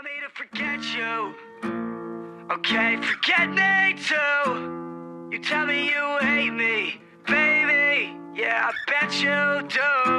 tell me to forget you. Okay, forget me too. You tell me you hate me, baby. Yeah, I bet you do.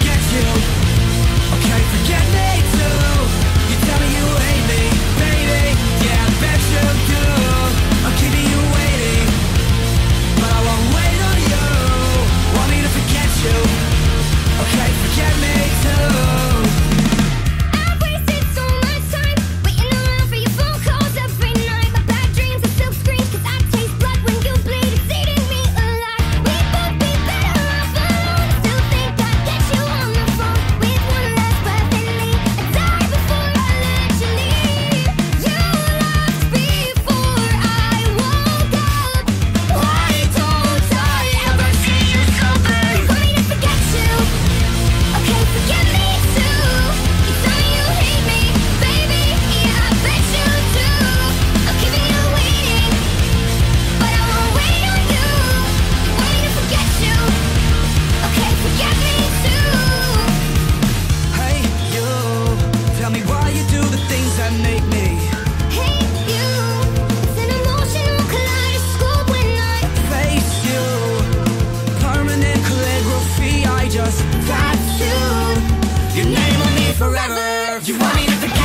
forget you. Okay, forget me too. You tell me you hate me forever. You want me to forget?